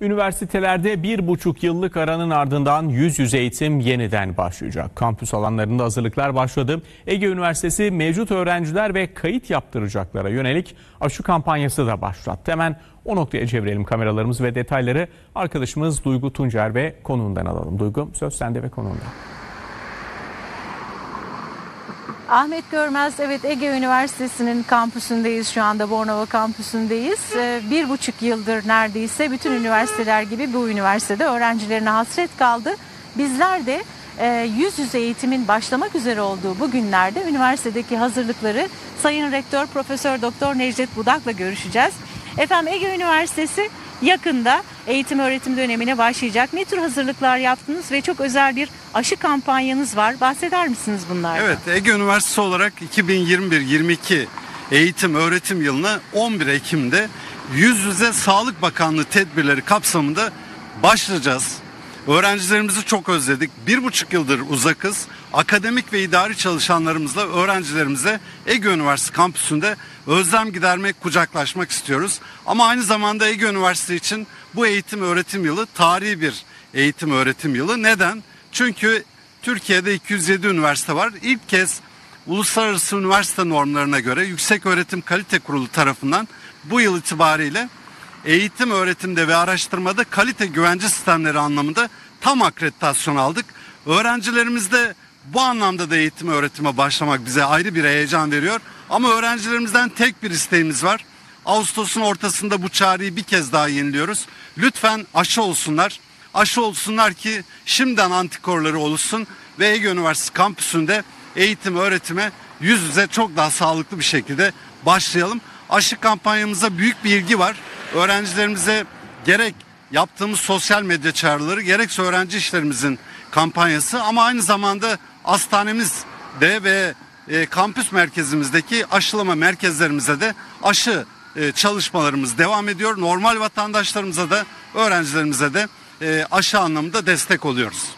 Üniversitelerde bir buçuk yıllık aranın ardından yüz yüze eğitim yeniden başlayacak. Kampüs alanlarında hazırlıklar başladı. Ege Üniversitesi mevcut öğrenciler ve kayıt yaptıracaklara yönelik aşı kampanyası da başlattı. Hemen o noktaya çevirelim kameralarımız ve detayları arkadaşımız Duygu Tuncer ve konuğundan alalım. Duygu söz sende ve konuğunda. Ahmet Görmez, evet Ege Üniversitesi'nin kampüsündeyiz şu anda Bornova kampüsündeyiz. Ee, Bir buçuk yıldır neredeyse bütün üniversiteler gibi bu üniversitede öğrencilerine hasret kaldı. Bizler de e, yüz yüze eğitimin başlamak üzere olduğu bu günlerde üniversitedeki hazırlıkları Sayın Rektör Profesör Doktor Necdet Budak'la görüşeceğiz. Efendim Ege Üniversitesi yakında eğitim öğretim dönemine başlayacak. Ne tür hazırlıklar yaptınız ve çok özel bir aşı kampanyanız var. Bahseder misiniz bunlardan? Evet Ege Üniversitesi olarak 2021-22 eğitim öğretim yılına 11 Ekim'de yüz yüze Sağlık Bakanlığı tedbirleri kapsamında başlayacağız. Öğrencilerimizi çok özledik. Bir buçuk yıldır uzakız. Akademik ve idari çalışanlarımızla öğrencilerimize Ege Üniversitesi kampüsünde özlem gidermek, kucaklaşmak istiyoruz. Ama aynı zamanda Ege Üniversitesi için bu eğitim öğretim yılı tarihi bir eğitim öğretim yılı. Neden? Çünkü Türkiye'de 207 üniversite var. İlk kez uluslararası üniversite normlarına göre Yüksek Öğretim Kalite Kurulu tarafından bu yıl itibariyle eğitim öğretimde ve araştırmada kalite güvence sistemleri anlamında tam akreditasyon aldık. Öğrencilerimiz de bu anlamda da eğitim öğretime başlamak bize ayrı bir heyecan veriyor. Ama öğrencilerimizden tek bir isteğimiz var. Ağustos'un ortasında bu çağrıyı bir kez daha yeniliyoruz. Lütfen aşı olsunlar. Aşı olsunlar ki şimdiden antikorları oluşsun ve Ege Üniversitesi kampüsünde eğitim öğretime yüz yüze çok daha sağlıklı bir şekilde başlayalım. Aşı kampanyamıza büyük bir ilgi var. Öğrencilerimize gerek yaptığımız sosyal medya çağrıları gerekse öğrenci işlerimizin kampanyası ama aynı zamanda hastanemizde ve e, kampüs merkezimizdeki aşılama merkezlerimize de aşı e, çalışmalarımız devam ediyor. Normal vatandaşlarımıza da öğrencilerimize de e, aşı anlamında destek oluyoruz.